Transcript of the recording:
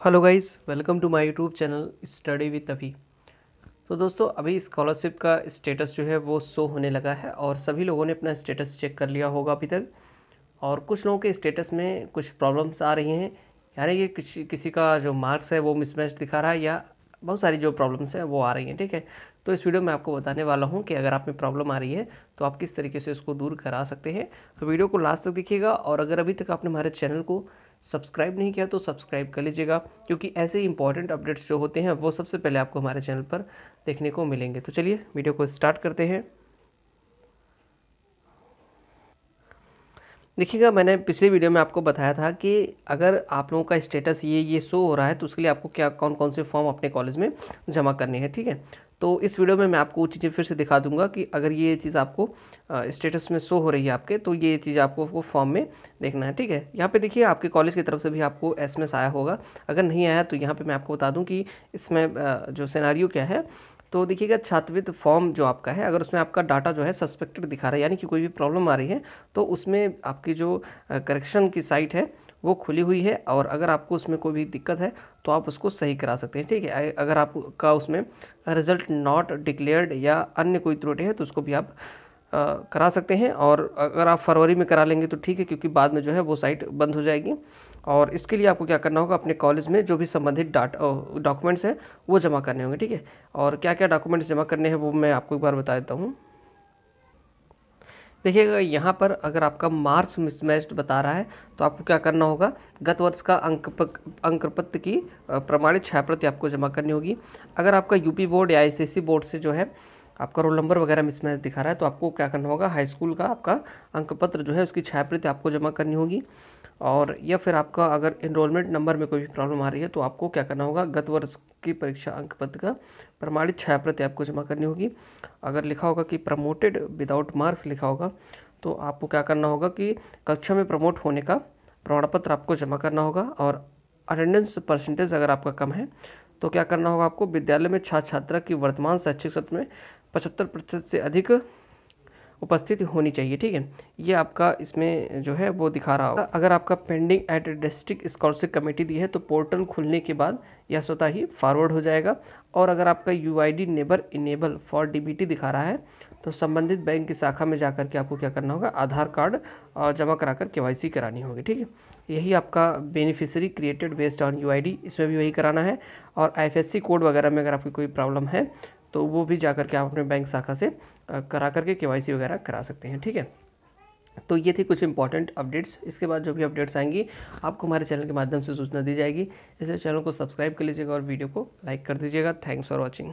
Hello guys, welcome to my YouTube channel study with Abhi. तो दोस्तों, अभी scholarship का स्टेटस जो है वो शो होने लगा है और सभी लोगों ने अपना स्टेटस चेक कर लिया होगा अभी तक। और कुछ लोगों के स्टेटस में कुछ प्रॉब्लम्स आ रही हैं। यानी कि किसी किसी का जो मार्क्स है वो मिसमैच दिखा रहा है या बहुत सारी जो प्रॉब्लम्स हैं वो आ रही हैं, ठीक है? तो इस वीडियो में आपको बताने वाला हूँ कि अगर आप में प्रॉब्लम आ रही है तो आप किस तरीके से उसको दूर करा सकते हैं। तो वीडियो को लास्ट तक देखिएगा और अगर अभी तक आपने हमारे चैनल को सब्सक्राइब नहीं किया तो सब्सक्राइब कर लीजिएगा, क्योंकि ऐसे इंपॉर्टेंट अपडेट्स जो होते हैं, वो सबसे पहले आपको हमारे चैनल पर देखने को मिलेंगे। तो चलिए, वीडियो को स्टार्ट करते हैं। देखिएगा, मैंने पिछले वीडियो में आपको बताया था कि अगर आप लोगों का स्टेटस ये ये शो हो रहा है तो उसके लिए आपको क्या कौन कौन से फॉर्म अपने कॉलेज में जमा करने हैं, ठीक है? तो इस वीडियो में मैं आपको वो चीज़ें फिर से दिखा दूँगा कि अगर ये चीज़ आपको स्टेटस में शो हो रही है आपके तो ये चीज़ आपको वो फॉर्म में देखना है, ठीक है? यहाँ पे देखिए, आपके कॉलेज की तरफ़ से भी आपको एस आया होगा। अगर नहीं आया तो यहाँ पे मैं आपको बता दूँ कि इसमें जो सिनारियो क्या है तो देखिएगा, छात्रवृत्ति फॉर्म जो आपका है, अगर उसमें आपका डाटा जो है सस्पेक्टेड दिखा रहा है, यानी कि कोई भी प्रॉब्लम आ रही है तो उसमें आपकी जो करेक्शन की साइट है वो खुली हुई है और अगर आपको उसमें कोई भी दिक्कत है तो आप उसको सही करा सकते हैं ठीक है? अगर आपका उसमें रिज़ल्ट नॉट डिक्लेयर्ड या अन्य कोई त्रुटि है तो उसको भी आप आ, करा सकते हैं और अगर आप फरवरी में करा लेंगे तो ठीक है क्योंकि बाद में जो है वो साइट बंद हो जाएगी। और इसके लिए आपको क्या करना होगा अपने कॉलेज में जो भी संबंधित डाटा डॉक्यूमेंट्स हैं वो जमा करने होंगे ठीक है? और क्या क्या डॉक्यूमेंट्स जमा करने हैं वो मैं आपको एक बार बता देता हूँ। देखिएगा, यहाँ पर अगर आपका मार्क्स मिसमैच्ड बता रहा है तो आपको क्या करना होगा? गत वर्ष का अंक अंकपत्र की प्रमाणित छायाप्रति आपको जमा करनी होगी। अगर आपका यूपी बोर्ड या आईसीएससी बोर्ड से जो है, आपका रोल नंबर वगैरह मिसमैच दिखा रहा है तो आपको क्या करना होगा? हाई स्कूल का आपका अंकपत्र जो है, उसकी छायाप्रति आपको जमा करनी होगी। और या फिर आपका अगर इनरोलमेंट नंबर में कोई भी प्रॉब्लम आ रही है तो आपको क्या करना होगा? गत वर्ष की परीक्षा अंक पत्र का प्रमाणित छायाप्रति आपको जमा करनी होगी। अगर लिखा होगा कि प्रमोटेड विदाउट मार्क्स लिखा होगा तो आपको क्या करना होगा कि कक्षा में प्रमोट होने का प्रमाण पत्र आपको जमा करना होगा और अटेंडेंस परसेंटेज अगर आपका कम है तो क्या करना होगा आपको? विद्यालय में छात्र छात्रा की वर्तमान शैक्षिक सत्र में पचहत्तर प्रतिशत से अधिक उपस्थिति होनी चाहिए, ठीक है? ये आपका इसमें जो है वो दिखा रहा होगा। अगर आपका pending at district scholarship committee दी है तो पोर्टल खुलने के बाद यह स्वतः ही फॉरवर्ड हो जाएगा। और अगर आपका U I number enable for DBT दिखा रहा है तो संबंधित बैंक की शाखा में जाकर के आपको क्या करना होगा? आधार कार्ड जमा कराकर के करानी होगी, ठीक है? यही आपका beneficiary created based on UID इसमें भी वही कराना है। और आई कोड वगैरह में अगर आपकी कोई प्रॉब्लम है तो वो भी जा करके आप अपने बैंक शाखा से करा करके के वगैरह करा सकते हैं, ठीक है? तो ये थी कुछ इंपॉर्टेंट अपडेट्स इसके बाद जो भी अपडेट्स आएँगी, आपको हमारे चैनल के माध्यम से सूचना दी जाएगी। इसलिए चैनल को सब्सक्राइब कर लीजिएगा और वीडियो को लाइक कर दीजिएगा। Thanks for watching